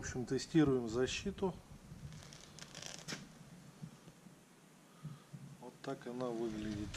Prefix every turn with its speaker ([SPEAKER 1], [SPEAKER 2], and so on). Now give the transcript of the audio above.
[SPEAKER 1] общем, тестируем защиту. Вот так она выглядит.